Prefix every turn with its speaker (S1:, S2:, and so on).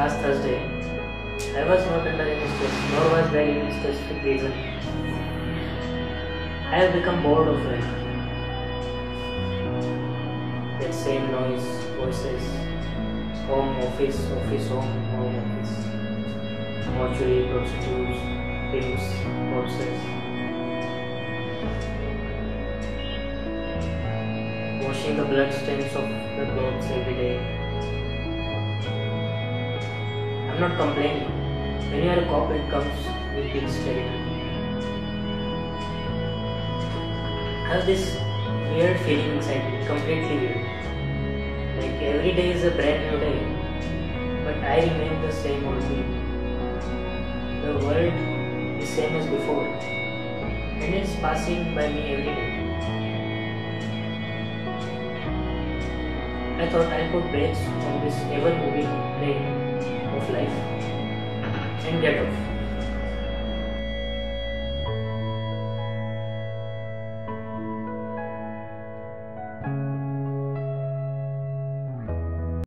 S1: last Thursday, I was not under any stress, nor was there any specific reason. I have become bored of life. That same noise, voices, home, office, office, home, home, office, mortuary, prostitutes, pimps, corpses. Washing the blood stains of the clothes every day. I'm not complaining. When you are a cop, it comes with its territory. I have this weird feeling inside me, completely weird. Like every day is a brand new day, but I remain the same old me. The world is same as before, and it's passing by me every day. I thought I could break on this ever moving life and get.